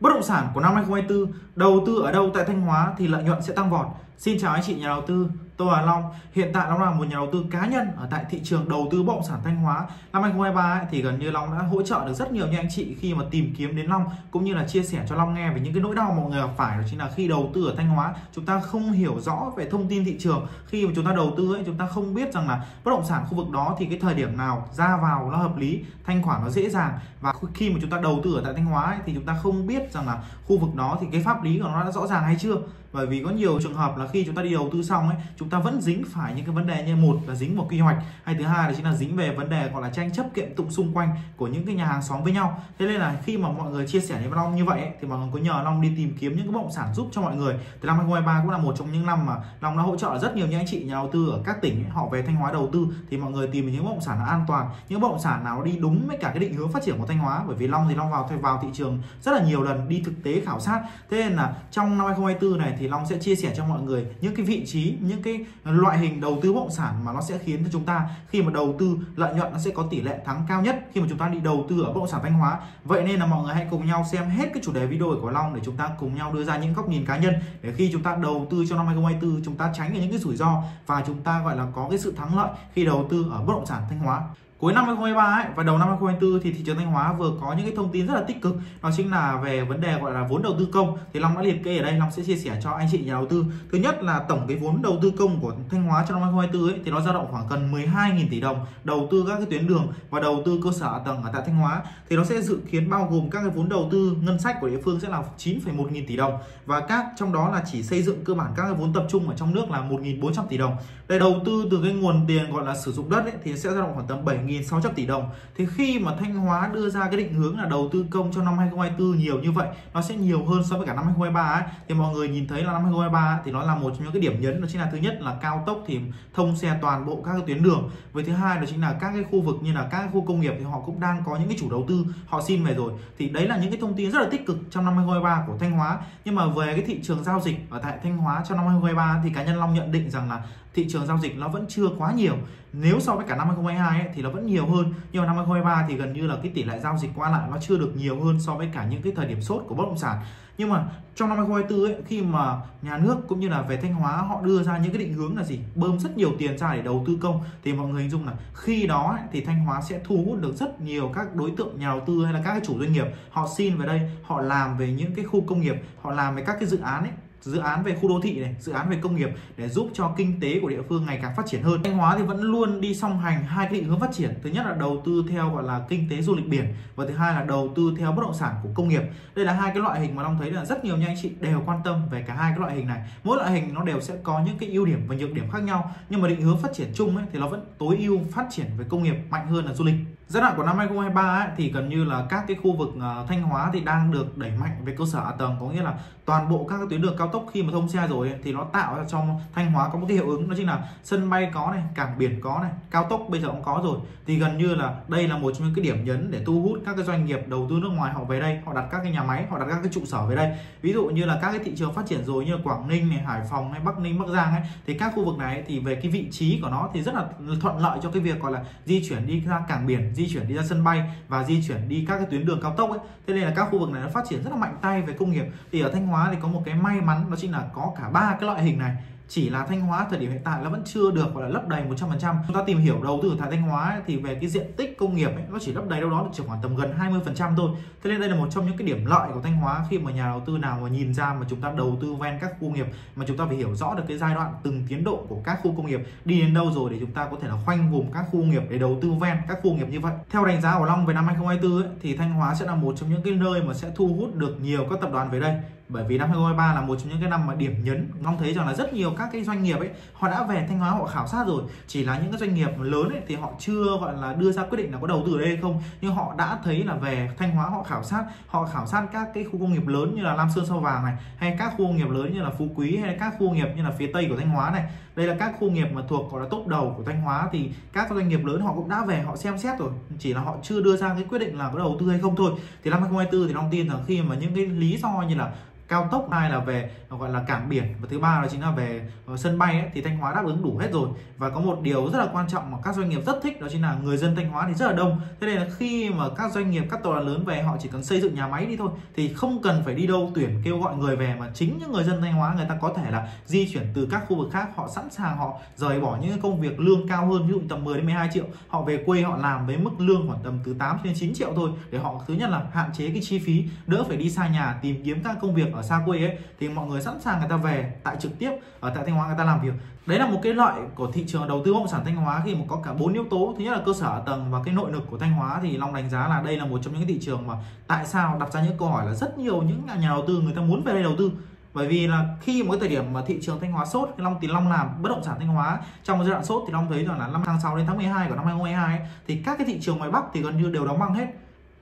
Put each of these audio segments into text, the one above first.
Bất động sản của năm 2024 đầu tư ở đâu tại Thanh Hóa thì lợi nhuận sẽ tăng vọt. Xin chào anh chị nhà đầu tư, tôi là Long. Hiện tại Long là một nhà đầu tư cá nhân ở tại thị trường đầu tư bất động sản Thanh Hóa. Năm 2023 ấy, thì gần như Long đã hỗ trợ được rất nhiều những anh chị khi mà tìm kiếm đến Long cũng như là chia sẻ cho Long nghe về những cái nỗi đau mọi người gặp phải đó chính là khi đầu tư ở Thanh Hóa chúng ta không hiểu rõ về thông tin thị trường khi mà chúng ta đầu tư ấy chúng ta không biết rằng là bất động sản khu vực đó thì cái thời điểm nào ra vào nó hợp lý, thanh khoản nó dễ dàng và khi mà chúng ta đầu tư ở tại Thanh Hóa ấy, thì chúng ta không biết rằng là khu vực đó thì cái pháp lý của nó đã rõ ràng hay chưa bởi vì có nhiều trường hợp là khi chúng ta đi đầu tư xong ấy chúng ta vẫn dính phải những cái vấn đề như một là dính một quy hoạch hay thứ hai là chính là dính về vấn đề gọi là tranh chấp kiện tụng xung quanh của những cái nhà hàng xóm với nhau. Thế nên là khi mà mọi người chia sẻ với Long như vậy ấy, thì mọi người có nhờ Long đi tìm kiếm những cái bộng sản giúp cho mọi người. Từ năm 2023 cũng là một trong những năm mà Long đã hỗ trợ rất nhiều những anh chị nhà đầu tư ở các tỉnh ấy, họ về Thanh Hóa đầu tư thì mọi người tìm những bộng sản sản an toàn những bộng sản nào đi đúng với cả cái định hướng phát triển của Thanh Hóa. Bởi vì Long thì Long vào vào thị trường rất là nhiều lần đi thực tế khảo sát. Thế nên là trong năm 2024 này thì Long sẽ chia sẻ cho mọi người những cái vị trí, những cái loại hình đầu tư bất động sản mà nó sẽ khiến cho chúng ta khi mà đầu tư lợi nhuận nó sẽ có tỷ lệ thắng cao nhất khi mà chúng ta đi đầu tư ở bất động sản Thanh Hóa. Vậy nên là mọi người hãy cùng nhau xem hết cái chủ đề video của Long để chúng ta cùng nhau đưa ra những góc nhìn cá nhân để khi chúng ta đầu tư cho năm 2024 chúng ta tránh được những cái rủi ro và chúng ta, gọi là, có cái sự thắng lợi khi đầu tư ở bất động sản Thanh Hóa cuối năm 2023 ấy, và đầu năm 2024 thì thị trường Thanh Hóa vừa có những cái thông tin rất là tích cực. Đó chính là về vấn đề gọi là vốn đầu tư công. Thì Long đã liệt kê ở đây Long sẽ chia sẻ cho anh chị nhà đầu tư. Thứ nhất là tổng cái vốn đầu tư công của Thanh Hóa trong năm 2024 ấy, thì nó dao động khoảng gần 12.000 tỷ đồng đầu tư các cái tuyến đường và đầu tư cơ sở hạ tầng ở tại Thanh Hóa. Thì nó sẽ dự kiến bao gồm các cái vốn đầu tư ngân sách của địa phương sẽ là 9,1 nghìn tỷ đồng và các trong đó là chỉ xây dựng cơ bản các cái vốn tập trung ở trong nước là 1.400 tỷ đồng. Để đầu tư từ cái nguồn tiền gọi là sử dụng đất ấy, thì sẽ dao động khoảng tầm 7 1.600 tỷ đồng. Thì khi mà Thanh Hóa đưa ra cái định hướng là đầu tư công cho năm 2024 nhiều như vậy, nó sẽ nhiều hơn so với cả năm 2023 ấy. thì mọi người nhìn thấy là năm 2023 thì nó là một trong những cái điểm nhấn, đó chính là thứ nhất là cao tốc thì thông xe toàn bộ các cái tuyến đường. Với thứ hai đó chính là các cái khu vực như là các cái khu công nghiệp thì họ cũng đang có những cái chủ đầu tư họ xin về rồi. Thì đấy là những cái thông tin rất là tích cực trong năm 2023 của Thanh Hóa. Nhưng mà về cái thị trường giao dịch ở tại Thanh Hóa trong năm 2023 thì cá nhân Long nhận định rằng là thị trường giao dịch nó vẫn chưa quá nhiều nếu so với cả năm 2022 ấy, thì nó vẫn nhiều hơn. Nhưng mà năm 2023 thì gần như là cái tỷ lệ giao dịch qua lại nó chưa được nhiều hơn so với cả những cái thời điểm sốt của bất động sản. Nhưng mà trong năm 2024 ấy, khi mà nhà nước cũng như là về Thanh Hóa họ đưa ra những cái định hướng là gì? Bơm rất nhiều tiền ra để đầu tư công. Thì mọi người hình dung là khi đó ấy, thì Thanh Hóa sẽ thu hút được rất nhiều các đối tượng nhà đầu tư hay là các cái chủ doanh nghiệp. Họ xin về đây họ làm về những cái khu công nghiệp họ làm về các cái dự án ấy dự án về khu đô thị này dự án về công nghiệp để giúp cho kinh tế của địa phương ngày càng phát triển hơn. Thanh hóa thì vẫn luôn đi song hành hai cái định hướng phát triển. Thứ nhất là đầu tư theo gọi là kinh tế du lịch biển và thứ hai là đầu tư theo bất động sản của công nghiệp. Đây là hai cái loại hình mà long thấy là rất nhiều anh chị đều quan tâm về cả hai cái loại hình này. Mỗi loại hình nó đều sẽ có những cái ưu điểm và nhược điểm khác nhau nhưng mà định hướng phát triển chung ấy, thì nó vẫn tối ưu phát triển về công nghiệp mạnh hơn là du lịch giai đoạn của năm 2023 ấy, thì gần như là các cái khu vực uh, Thanh Hóa thì đang được đẩy mạnh về cơ sở hạ tầng. Có nghĩa là toàn bộ các cái tuyến đường cao tốc khi mà thông xe rồi ấy, thì nó tạo ra trong Thanh Hóa có một cái hiệu ứng đó chính là sân bay có này cảng biển có này cao tốc bây giờ cũng có rồi. Thì gần như là đây là một trong những cái điểm nhấn để thu hút các cái doanh nghiệp đầu tư nước ngoài họ về đây họ đặt các cái nhà máy họ đặt các cái trụ sở về đây. Ví dụ như là các cái thị trường phát triển rồi như là Quảng Ninh này Hải Phòng hay Bắc Ninh Bắc Giang ấy thì các khu vực này thì về cái vị trí của nó thì rất là thuận lợi cho cái việc gọi là di chuyển đi ra cảng biển di chuyển đi ra sân bay và di chuyển đi các cái tuyến đường cao tốc ấy. Thế nên là các khu vực này nó phát triển rất là mạnh tay về công nghiệp. Thì ở Thanh Hóa thì có một cái may mắn, đó chính là có cả ba cái loại hình này chỉ là Thanh Hóa thời điểm hiện tại nó vẫn chưa được gọi là lấp đầy 100% chúng ta tìm hiểu đầu tư ở tại Thanh Hóa ấy, thì về cái diện tích công nghiệp ấy, nó chỉ lấp đầy đâu đó chỉ khoảng tầm gần 20% thôi. Thế nên đây là một trong những cái điểm lợi của Thanh Hóa khi mà nhà đầu tư nào mà nhìn ra mà chúng ta đầu tư ven các khu nghiệp mà chúng ta phải hiểu rõ được cái giai đoạn từng tiến độ của các khu công nghiệp đi đến đâu rồi để chúng ta có thể là khoanh vùng các khu nghiệp để đầu tư ven các khu nghiệp như vậy. Theo đánh giá của Long về năm 2024 ấy, thì Thanh Hóa sẽ là một trong những cái nơi mà sẽ thu hút được nhiều các tập đoàn về đây bởi vì năm 2023 là một trong những cái năm mà điểm nhấn. Long thấy rằng là rất nhiều các cái doanh nghiệp ấy, họ đã về Thanh Hóa họ khảo sát rồi. Chỉ là những cái doanh nghiệp lớn ấy thì họ chưa, gọi là, đưa ra quyết định là có đầu tư ở đây hay không. Nhưng họ đã thấy là về Thanh Hóa họ khảo sát, họ khảo sát các cái khu công nghiệp lớn như là Lam Sơn Sao Vàng này, hay các khu công nghiệp lớn như là Phú Quý, hay các khu công nghiệp như là phía Tây của Thanh Hóa này. Đây là các khu nghiệp mà thuộc, gọi là, top đầu của Thanh Hóa thì các doanh nghiệp lớn họ cũng đã về, họ xem xét rồi. Chỉ là họ chưa đưa ra cái quyết định là có đầu tư hay không thôi. Thì năm 2024 thì Long tin rằng khi mà những cái lý do như là cao tốc hai là về gọi là cảng biển và thứ ba đó chính là về ờ, sân bay ấy, thì thanh hóa đáp ứng đủ hết rồi. Và có một điều rất là quan trọng mà các doanh nghiệp rất thích đó chính là người dân thanh hóa thì rất là đông. Thế nên là khi mà các doanh nghiệp các tập đoàn lớn về họ chỉ cần xây dựng nhà máy đi thôi thì không cần phải đi đâu tuyển kêu gọi người về mà chính những người dân thanh hóa người ta có thể là di chuyển từ các khu vực khác họ sẵn sàng họ rời bỏ những công việc lương cao hơn ví dụ tầm 10 đến 12 triệu. Họ về quê họ làm với mức lương khoảng tầm từ 8 đến 9 triệu thôi để họ thứ nhất là hạn chế cái chi phí đỡ phải đi xa nhà tìm kiếm các công việc ở xa quê ấy thì mọi người sẵn sàng người ta về tại trực tiếp ở tại thanh hóa người ta làm việc. Đấy là một cái lợi của thị trường đầu tư bất động sản thanh hóa khi mà có cả bốn yếu tố. Thứ nhất là cơ sở tầng và cái nội lực của thanh hóa thì long đánh giá là đây là một trong những thị trường mà tại sao đặt ra những câu hỏi là rất nhiều những nhà đầu tư người ta muốn về đây đầu tư. Bởi vì là khi một cái thời điểm mà thị trường thanh hóa sốt thì long thì long làm bất động sản thanh hóa trong một giai đoạn sốt thì long thấy rằng là năm tháng 6 đến tháng 12 của năm 2022 ấy, thì các cái thị trường ngoài bắc thì gần như đều đóng băng hết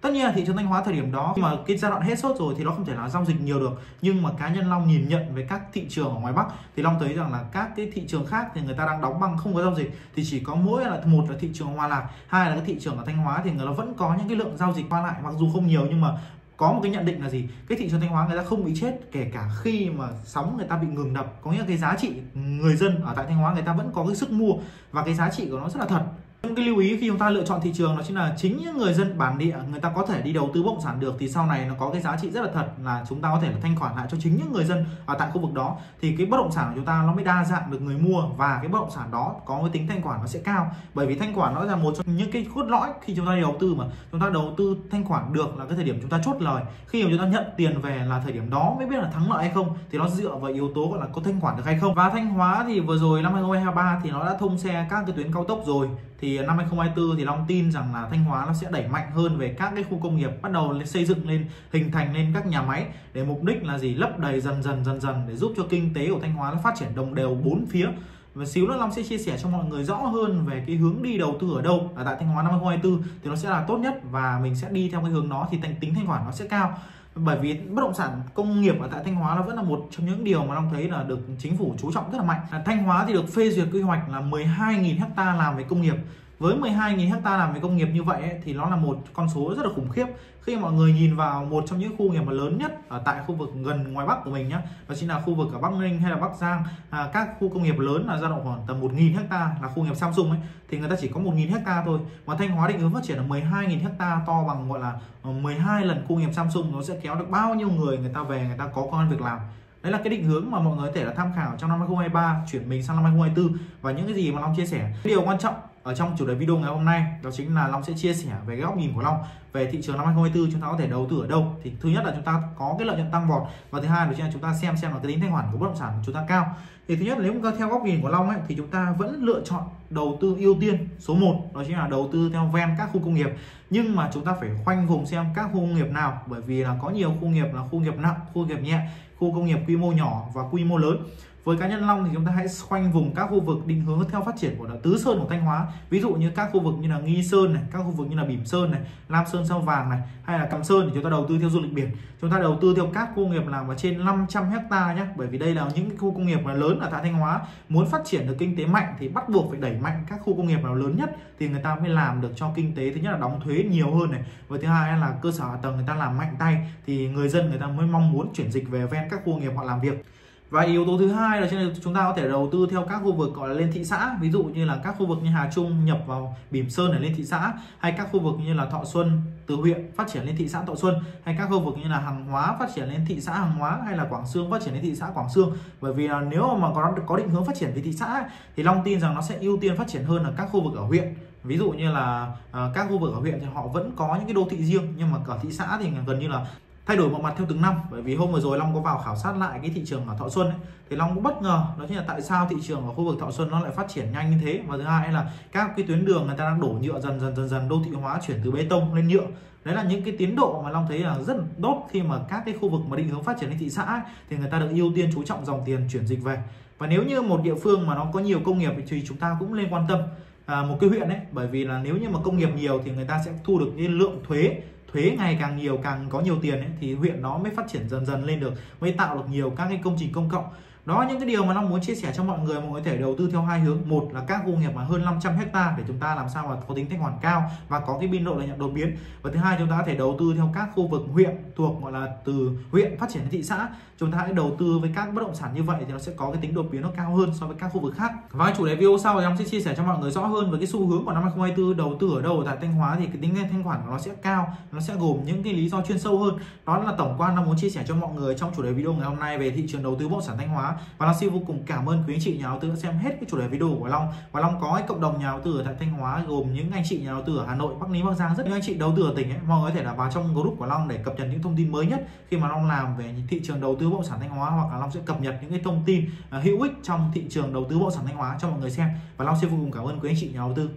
tất nhiên là thị trường thanh hóa thời điểm đó, khi mà cái giai đoạn hết sốt rồi thì nó không thể là giao dịch nhiều được. Nhưng mà cá nhân long nhìn nhận với các thị trường ở ngoài bắc thì long thấy rằng là các cái thị trường khác thì người ta đang đóng băng, không có giao dịch. Thì chỉ có mỗi là một là thị trường hoa lạc, hai là cái thị trường ở thanh hóa thì người ta vẫn có những cái lượng giao dịch qua lại, mặc dù không nhiều nhưng mà có một cái nhận định là gì? Cái thị trường thanh hóa người ta không bị chết, kể cả khi mà sóng người ta bị ngừng đập. Có nghĩa là cái giá trị người dân ở tại thanh hóa người ta vẫn có cái sức mua và cái giá trị của nó rất là thật những cái lưu ý khi chúng ta lựa chọn thị trường đó chính là chính những người dân bản địa, người ta có thể đi đầu tư bất động sản được thì sau này nó có cái giá trị rất là thật là chúng ta có thể là thanh khoản lại cho chính những người dân ở tại khu vực đó. Thì cái bất động sản của chúng ta nó mới đa dạng được người mua và cái bất động sản đó có cái tính thanh khoản nó sẽ cao. Bởi vì thanh khoản nó là một trong những cái cốt lõi khi chúng ta đi đầu tư mà. Chúng ta đầu tư thanh khoản được là cái thời điểm chúng ta chốt lời. Khi mà chúng ta nhận tiền về là thời điểm đó mới biết là thắng lợi hay không thì nó dựa vào yếu tố gọi là có thanh khoản được hay không. Và thanh hóa thì vừa rồi năm 2023 thì nó đã thông xe các cái tuyến cao tốc rồi. Thì năm 2024 thì Long tin rằng là Thanh Hóa nó sẽ đẩy mạnh hơn về các cái khu công nghiệp, bắt đầu lên xây dựng lên, hình thành lên các nhà máy để mục đích là gì? Lấp đầy dần dần dần dần để giúp cho kinh tế của Thanh Hóa nó phát triển đồng đều bốn phía. Và xíu nữa Long sẽ chia sẻ cho mọi người rõ hơn về cái hướng đi đầu tư ở đâu ở tại Thanh Hóa năm 2024 thì nó sẽ là tốt nhất và mình sẽ đi theo cái hướng đó thì tính thanh khoản nó sẽ cao bởi vì bất động sản công nghiệp ở tại Thanh Hóa nó vẫn là một trong những điều mà Long thấy là được chính phủ chú trọng rất là mạnh. Thanh Hóa thì được phê duyệt quy hoạch là 12.000 hecta làm về công nghiệp với 12.000 hecta làm về công nghiệp như vậy ấy, thì nó là một con số rất là khủng khiếp. Khi mọi người nhìn vào một trong những khu nghiệp mà lớn nhất ở tại khu vực gần ngoài Bắc của mình nhé đó chính là khu vực ở Bắc Ninh hay là Bắc Giang à, các khu công nghiệp lớn là dao động khoảng tầm 1.000 hecta là khu nghiệp Samsung ấy thì người ta chỉ có 1.000 hecta thôi. Mà Thanh Hóa định hướng phát triển là 12.000 hecta to bằng gọi là ờ, 12 lần khu nghiệp Samsung nó sẽ kéo được bao nhiêu người người ta về người ta có công an việc làm. Đấy là cái định hướng mà mọi người có thể là tham khảo trong năm 2023 chuyển mình sang năm 2024 và những cái gì mà Long chia sẻ điều quan trọng ở trong chủ đề video ngày hôm nay, đó chính là Long sẽ chia sẻ về cái góc nhìn của Long về thị trường năm 2024 chúng ta có thể đầu tư ở đâu. Thì thứ nhất là chúng ta có cái lợi nhuận tăng vọt và thứ hai là chúng ta xem xem là cái tính thanh khoản của bất động sản của chúng ta cao. Thì thứ nhất, nếu mà theo góc nhìn của Long ấy, thì chúng ta vẫn lựa chọn đầu tư ưu tiên số 1 đó chính là đầu tư theo ven các khu công nghiệp. Nhưng mà chúng ta phải khoanh vùng xem các khu công nghiệp nào, bởi vì là có nhiều khu nghiệp là khu nghiệp nặng, khu nghiệp nhẹ, khu công nghiệp quy mô nhỏ và quy mô lớn với cá nhân Long thì chúng ta hãy khoanh vùng các khu vực định hướng theo phát triển của Tứ Sơn của Thanh Hóa, ví dụ như các khu vực như là Nghi Sơn này, các khu vực như là Bỉm Sơn này, Lam Sơn Sao Vàng này, hay là Cẩm Sơn thì chúng ta đầu tư theo du lịch biển. Chúng ta đầu tư theo các khu nghiệp làm ở trên 500 hecta nhé bởi vì đây là những khu công nghiệp mà lớn ở tại Thanh Hóa. Muốn phát triển được kinh tế mạnh thì bắt buộc phải đẩy mạnh các khu công nghiệp nào lớn nhất thì người ta mới làm được cho kinh tế, thứ nhất là đóng thuế nhiều hơn này, và thứ hai là cơ sở hạ tầng người ta làm mạnh tay thì người dân người ta mới mong muốn chuyển dịch về ven các khu nghiệp họ làm việc và yếu tố thứ hai là chúng ta có thể đầu tư theo các khu vực gọi là lên thị xã, ví dụ như là các khu vực như Hà Trung nhập vào Bỉm Sơn để lên thị xã, hay các khu vực như là Thọ Xuân, từ huyện phát triển lên thị xã Thọ Xuân, hay các khu vực như là hàng hóa phát triển lên thị xã hàng hóa, hay là Quảng Sương phát triển lên thị xã Quảng Sương. Bởi vì là nếu mà có có định hướng phát triển về thị xã thì Long tin rằng nó sẽ ưu tiên phát triển hơn là các khu vực ở huyện. Ví dụ như là ờ, các khu vực ở huyện thì họ vẫn có những cái đô thị riêng, nhưng mà ở thị xã thì gần như là thay đổi mọi mặt theo từng năm. Bởi vì hôm vừa rồi Long có vào khảo sát lại cái thị trường ở Thọ Xuân ấy, thì Long cũng bất ngờ đó chính là tại sao thị trường ở khu vực Thọ Xuân nó lại phát triển nhanh như thế. Và thứ hai là các cái tuyến đường người ta đang đổ nhựa dần dần dần dần đô thị hóa chuyển từ bê tông lên nhựa. Đấy là những cái tiến độ mà Long thấy là rất tốt khi mà các cái khu vực mà định hướng phát triển lên thị xã ấy, thì người ta được ưu tiên chú trọng dòng tiền chuyển dịch về. Và nếu như một địa phương mà nó có nhiều công nghiệp thì chúng ta cũng nên quan tâm à, một cái huyện đấy bởi vì là nếu như mà công nghiệp nhiều thì người ta sẽ thu được cái lượng thuế thuế ngày càng nhiều càng có nhiều tiền ấy, thì huyện nó mới phát triển dần dần lên được mới tạo được nhiều các cái công trình công cộng đó, những cái điều mà Long muốn chia sẻ cho mọi người mọi người có thể đầu tư theo hai hướng. Một là các khu nghiệp mà hơn 500 hecta để chúng ta làm sao mà có tính thanh khoản cao và có cái biên độ lợi nhuận đột biến. Và thứ hai, chúng ta có thể đầu tư theo các khu vực huyện thuộc, gọi là từ huyện phát triển đến thị xã. Chúng ta hãy đầu tư với các bất động sản như vậy thì nó sẽ có cái tính đột biến nó cao hơn so với các khu vực khác. Và cái chủ đề video sau thì em sẽ chia sẻ cho mọi người rõ hơn về cái xu hướng của năm 2024 đầu tư ở đâu, tại Thanh Hóa thì cái tính thanh khoản của nó sẽ cao, nó sẽ gồm những cái lý do chuyên sâu hơn. Đó là tổng quan nó muốn chia sẻ cho mọi người trong chủ đề video ngày hôm nay về thị trường đầu tư bất động sản Thanh Hóa và Long xin vô cùng cảm ơn quý anh chị nhà đầu tư đã xem hết cái chủ đề video của Long. Và Long có cái cộng đồng nhà đầu tư ở tại Thanh Hóa gồm những anh chị nhà đầu tư ở Hà Nội, Bắc Ninh, Bắc Giang rất nhiều anh chị đầu tư ở tỉnh ấy. Mọi người có thể là vào trong group của Long để cập nhật những thông tin mới nhất. Khi mà Long làm về thị trường đầu tư bất động sản Thanh Hóa hoặc là Long sẽ cập nhật những cái thông tin à, hữu ích trong thị trường đầu tư bất động sản Thanh Hóa cho mọi người xem. Và Long xin vô cùng cảm ơn quý anh chị nhà đầu tư.